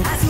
I